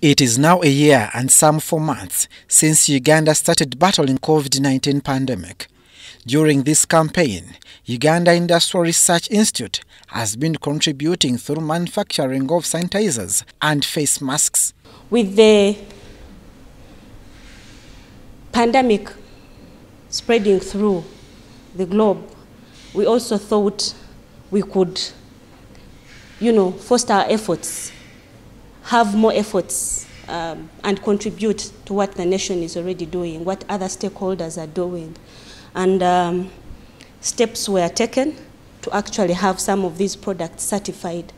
It is now a year and some four months since Uganda started battling COVID-19 pandemic. During this campaign, Uganda Industrial Research Institute has been contributing through manufacturing of sanitizers and face masks. With the pandemic spreading through the globe, we also thought we could, you know, foster our efforts have more efforts um, and contribute to what the nation is already doing, what other stakeholders are doing. And um, steps were taken to actually have some of these products certified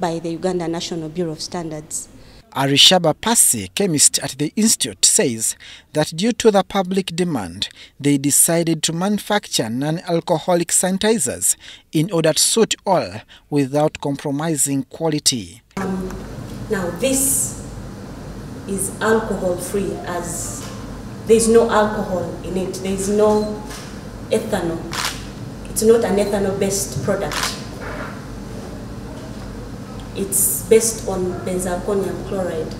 by the Uganda National Bureau of Standards. Arishaba Pasi, chemist at the institute, says that due to the public demand, they decided to manufacture non-alcoholic sanitizers in order to suit all without compromising quality. Now this is alcohol free as there's no alcohol in it, there's no ethanol. It's not an ethanol based product. It's based on benzalkonium chloride.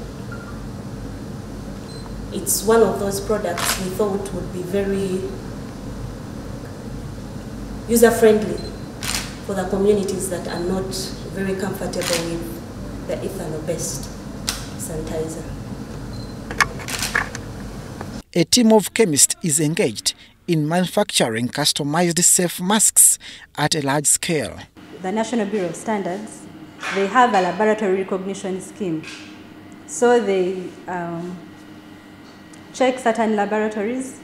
It's one of those products we thought would be very user friendly for the communities that are not very comfortable with the ethanol based sanitizer. A team of chemists is engaged in manufacturing customized safe masks at a large scale. The National Bureau of Standards they have a laboratory recognition scheme. So they um, check certain laboratories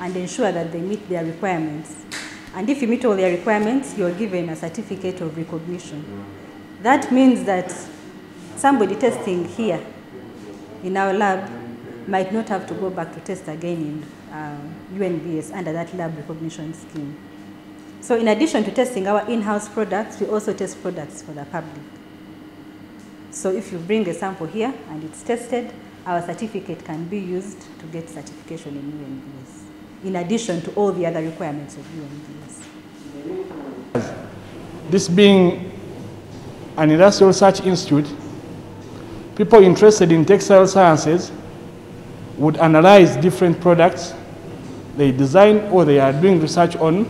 and ensure that they meet their requirements. And if you meet all their requirements, you're given a certificate of recognition. That means that somebody testing here in our lab might not have to go back to test again in uh, UNBS under that lab recognition scheme. So in addition to testing our in-house products, we also test products for the public. So if you bring a sample here and it's tested, our certificate can be used to get certification in UNBS, in addition to all the other requirements of UNBS. This being an industrial research institute, people interested in textile sciences would analyze different products they design or they are doing research on,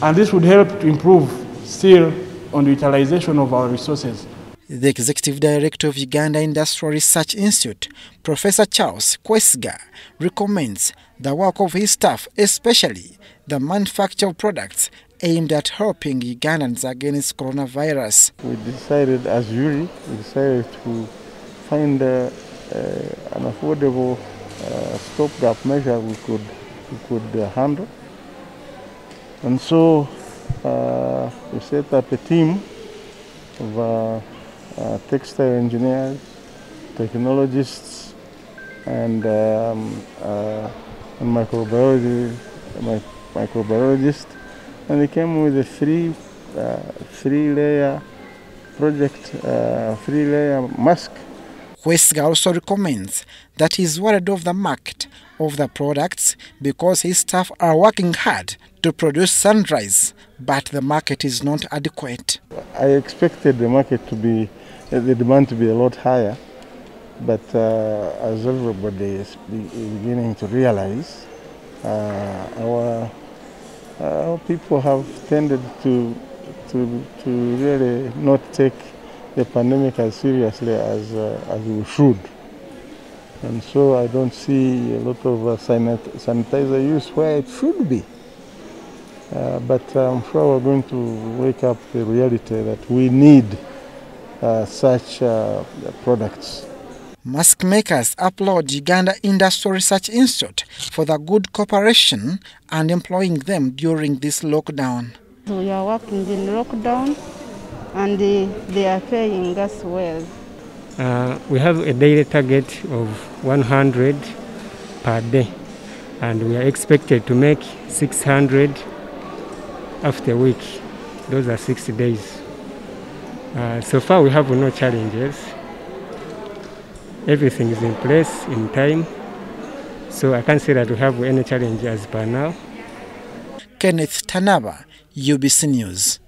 and this would help to improve still on the utilization of our resources. The Executive Director of Uganda Industrial Research Institute, Professor Charles Kwesiga, recommends the work of his staff, especially the manufacture of products aimed at helping Ugandans against coronavirus. We decided as UIRI, we decided to find uh, uh, an affordable uh, stopgap measure we could, we could uh, handle. And so uh, we set up a team of uh, textile engineers, technologists, and, um, microbiology, my, microbiologist, and they came with a three, uh, three-layer project, uh, three-layer mask. Kwesiga also recommends that he's worried of the market of the products because his staff are working hard to produce sunrise, but the market is not adequate. I expected the market to be the demand to be a lot higher. But uh, as everybody is beginning to realize, uh, our people have tended to, to, to really not take the pandemic as seriously as, uh, as we should. And so I don't see a lot of uh, sanitizer use where it should be. Uh, but I'm sure we're going to wake up the reality that we need uh, such uh, products. Mask makers applaud Uganda Industrial Research Institute for the good cooperation and employing them during this lockdown. We are working in lockdown and they are paying us well. Uh, we have a daily target of 100 per day and we are expected to make 600 after a week. Those are 60 days. Uh, so far, we have no challenges. Everything is in place in time. So I can't say that we have any challenge as per now. Kenneth Tanaba, UBC News.